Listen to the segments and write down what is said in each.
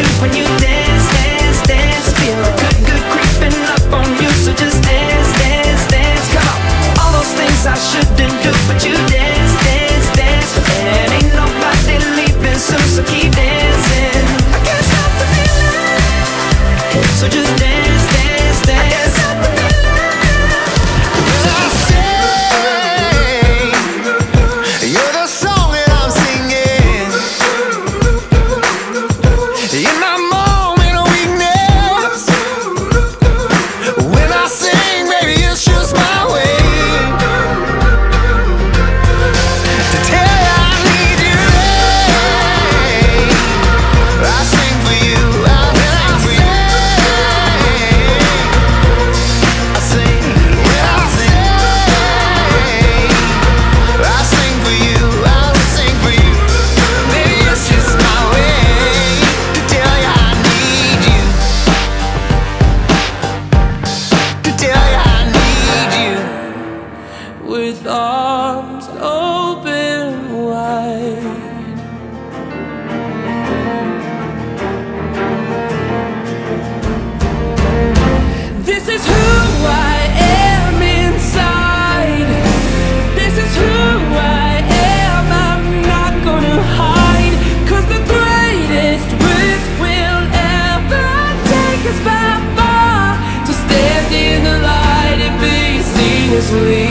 when you dance, dance, dance. Feel good, good creeping up on you. So just dance, dance, dance. Come on. All those things I shouldn't do, but you dance, dance, dance. And ain't nobody leaving soon, so keep dancing. I can't stop the feeling. So just dance, arms open wide. This is who I am inside. This is who I am. I'm not gonna hide. 'Cause the greatest risk we'll ever take is by far to stand in the light and be seen as we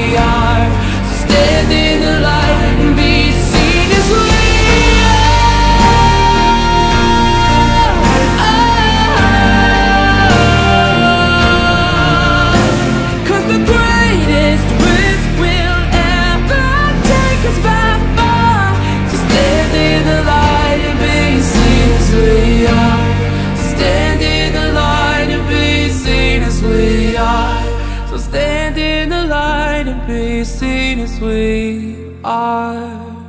be seen as we are.